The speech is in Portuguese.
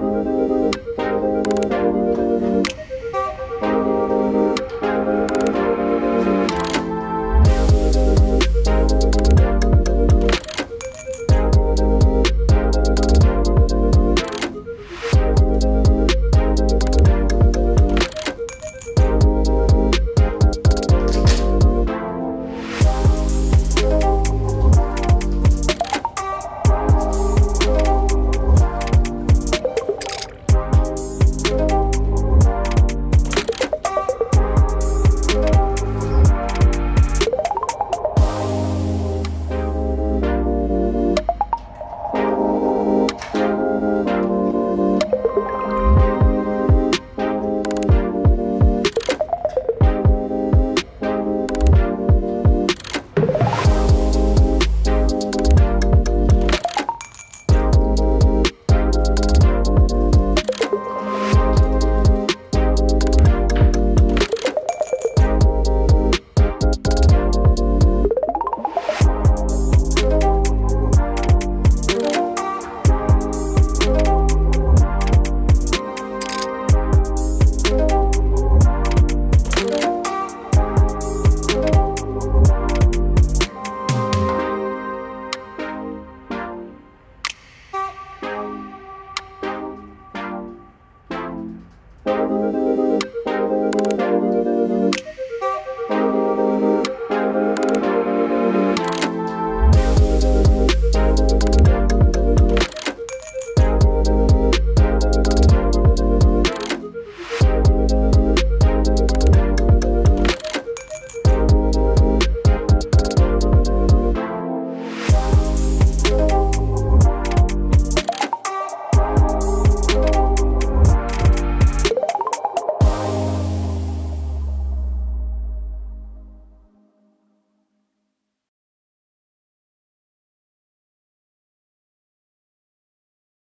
Música Música